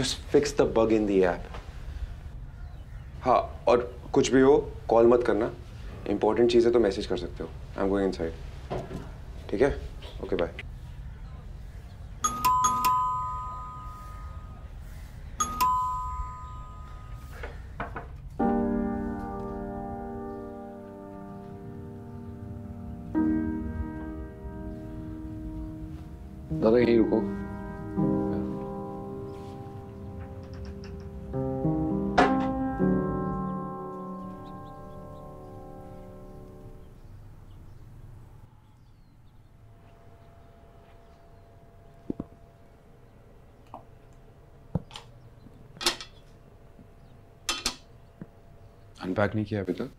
Just fix the bug in the app हाँ और कुछ भी हो कॉल मत करना। इंपॉर्टेंट चीज़ है तो मैसेज कर सकते हो। आई एम गोइंग इनसाइड ठीक है? ओके बाय अनपैक नहीं किया अभी तक।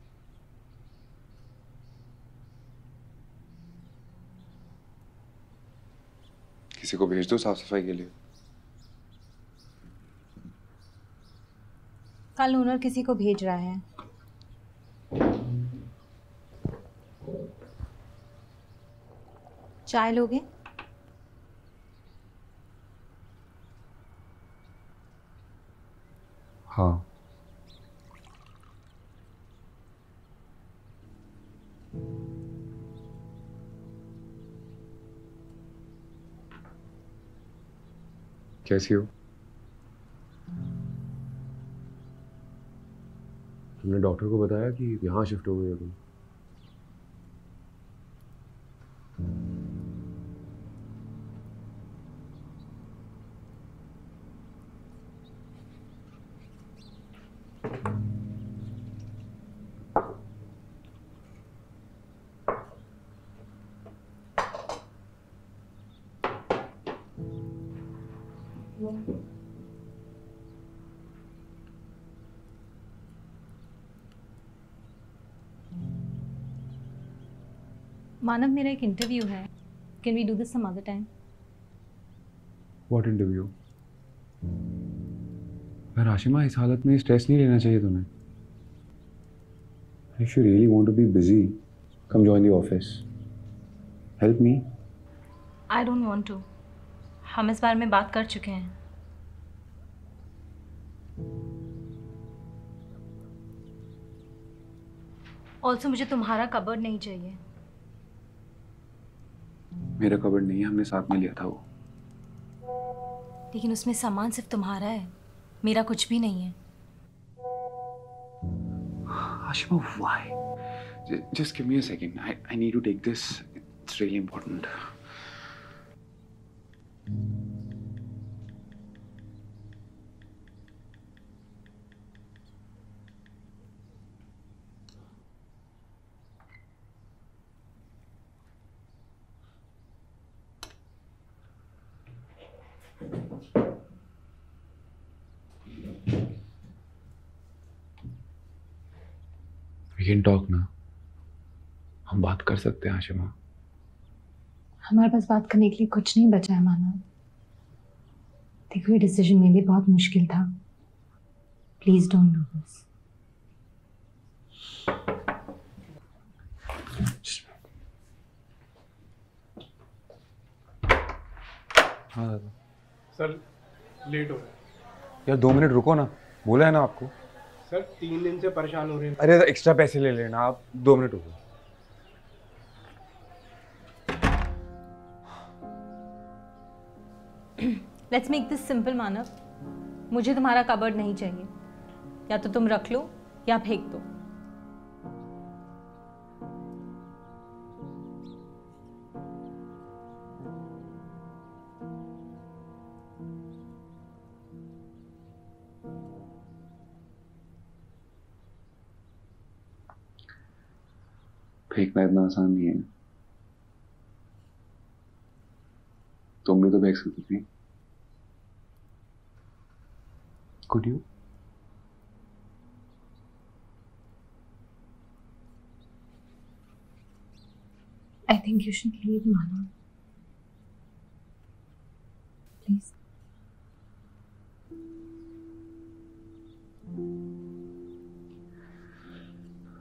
किसी को भेज दो साफ़ सफ़ाई के लिए। कल ओनर किसी को भेज रहा है। चाय लोगे? हाँ। कैसी हो तुमने डॉक्टर को बताया कि यहाँ शिफ्ट हो हो तुम मानव मेरा एक इंटरव्यू है। Can we do this some other time what interview पर आशिमा इस हालत में स्ट्रेस नहीं लेना चाहिए तुम्हें। If you really want to be busy come join the office help me I don't want to हम इस बारे में बात कर चुके हैं ऑल्सो मुझे तुम्हारा कबर्ड नहीं चाहिए मेरा कबर्ड नहीं है हमने साथ में लिया था वो लेकिन उसमें सामान सिर्फ़ तुम्हारा है मेरा कुछ भी नहीं है Ashima, why? Just give me a second. I, I need to take this. It's really important. We can talk ना हम बात कर सकते हैं आशिमा हमारे पास बात करने के लिए कुछ नहीं बचा है मानव। देखो ये डिसीज़न मेरे लिए बहुत मुश्किल था। प्लीज़ डोंट डू दिस हाँ दादा। सर लेट हो रहा है यार दो मिनट रुको ना। बोला है ना आपको? सर तीन दिन से परेशान हो रहे हैं। अरे एक्स्ट्रा पैसे ले लेना आप। दो मिनट रुको। Let's make this simple Manav मुझे तुम्हारा कबर्ड नहीं चाहिए। या तो तुम रख लो, या फेंक दो। फेंकना इतना आसान नहीं है। तुम भी तो फेंक सकती थी। Could you I think you should leave Manav please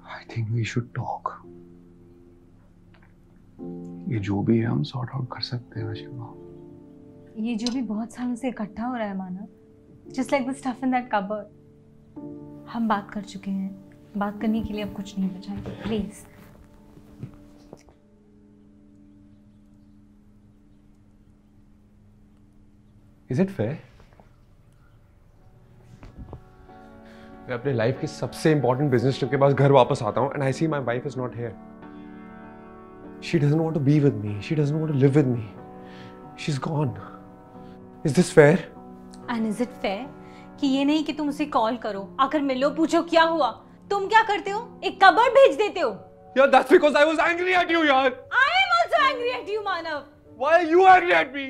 I think we should talk ये जो भी है हम सॉर्ट आउट कर सकते हैं आशिमा ये जो भी बहुत सालों से इकट्ठा हो रहा है Manav. Just like the stuff in that cupboard हम बात कर चुके हैं। बात करने के लिए अब कुछ नहीं बचा। है प्लीज़ इज़ इट फेयर मैं अपने लाइफ के सबसे इंपॉर्टेंट बिज़नेस ट्रिप के पास घर वापस आता हूँ and I see my wife is not here she doesn't want to be with me she doesn't want to live with me she is gone is this fair and is it fair कि ये नहीं कि तुम उसे call करो? आकर मिलो पूछो क्या हुआ? तुम क्या करते हो? एक कबर भेज देते हो? यार that's because I was angry at you यार I am also angry at you Manav why are you angry at me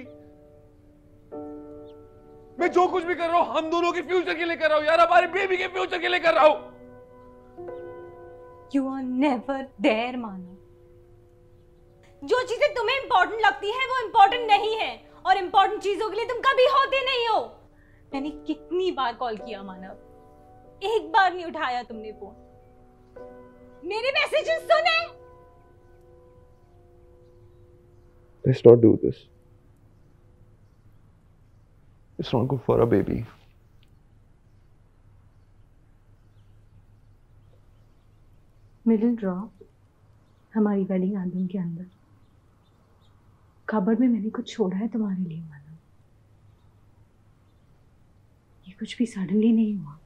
मैं जो कुछ भी कर रहा हूँ हम दोनों के फ्यूचर के लिए कर रहा हूँ यार। हमारे बेबी के फ्यूचर के लिए कर रहा हूँ। You are never there Manav जो चीज़ें तुम्हें इंपॉर्टेंट लगती है वो इंपॉर्टेंट नहीं है। और इंपॉर्टेंट चीज़ों के लिए तुम कभी होते नहीं हो। मैंने कितनी बार कॉल किया मानव। एक बार नहीं उठाया तुमने फ़ोन। मेरे मैसेजेस सुने। Let's not do this. It's not good for a baby. Middle drop हमारी वेडिंग एल्बम के अंदर। कबर्ड में मैंने कुछ छोड़ा है तुम्हारे लिए मानो ये कुछ भी सडनली नहीं हुआ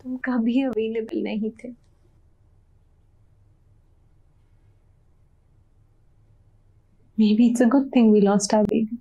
तुम कभी अवेलेबल नहीं थे Maybe it's a good thing we lost our baby.